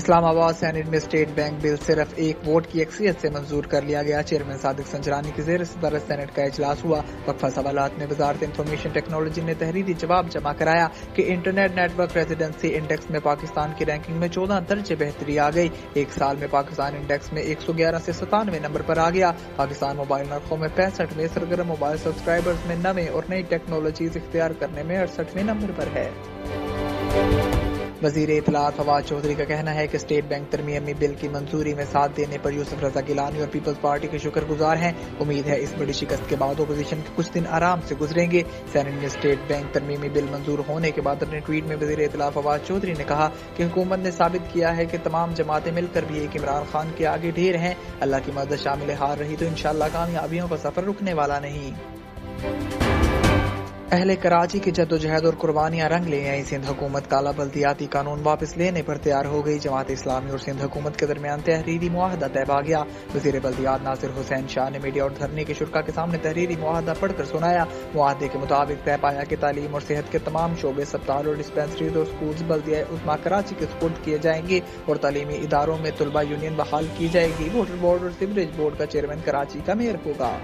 इस्लामाबाद सैनिट में State Bank bill सिर्फ़ एक वोट की अक्सियत से मंजूर कर लिया गया। चेयरमैन सादिक संजरानी की जेर सदरत सैनेट का इजलास हुआ। वक्फा सवाल में वजारत इंफॉर्मेशन टेक्नोलॉजी ने तहरीरी जवाब जमा कराया कि इंटरनेट नेटवर्क रेजिडेंसी इंडेक्स में पाकिस्तान की रैंकिंग में चौदह दर्जे बेहतरी आ गई। एक साल में पाकिस्तान इंडेक्स में एक सौ ग्यारह ऐसी सतानवे नंबर पर आ गया। पाकिस्तान मोबाइल नरखों में पैंसठ में सरगर्म मोबाइल सब्सक्राइबर्स में नवे और नई टेक्नोलॉजीज़ इख्तियार करने में अड़सठवें नंबर पर है। वज़ीर इतलात फवाद चौधरी का कहना है कि स्टेट बैंक तरमीमी बिल की मंजूरी में साथ देने पर यूसुफ रजा गिलानी और पीपल्स पार्टी के शुक्रगुजार हैं। उम्मीद है इस बड़ी शिकस्त के बाद अपोजिशन के कुछ दिन आराम से गुजरेंगे। सैनिट में स्टेट बैंक तरमीमी बिल मंजूर होने के बाद अपने ट्वीट में वज़ीर इतलात फवाद चौधरी ने कहा कि हुकूमत ने साबित किया है कि तमाम जमातें मिलकर भी एक इमरान खान के आगे ढेर हैं। अल्लाह की मदद शामिल हार रही तो इनशाला कामयाबियों का सफ़र रुकने वाला नहीं। अहले कराची की जद्दोजहद और कुर्बानियाँ रंग ले आई। सिंध हुकूमत काला बल्दियाती कानून वापस लेने पर तैयार हो गई। जमात इस्लामी और सिंध हुकूमत के दरमियान तहरीरी मुआहदा तय पा गया। वज़ीर बल्दियात नासिर हुसैन शाह ने मीडिया और धरने के शुरा के सामने तहरीरी मुआहदा पढ़कर सुनाया। मुआहदे के मुताबिक तय पाया कि तालीम और सेहत के तमाम शोबे, अस्पताल और डिस्पेंसरीज और स्कूल बल्दिया उस्मा कराची के स्पुर्द किए जाएँगे और तालीमी इदारों में तलबा यूनियन बहाल की जाएगी। वोटर बोर्ड और सिवरेज बोर्ड का चेयरमैन कराची का मेयर होगा।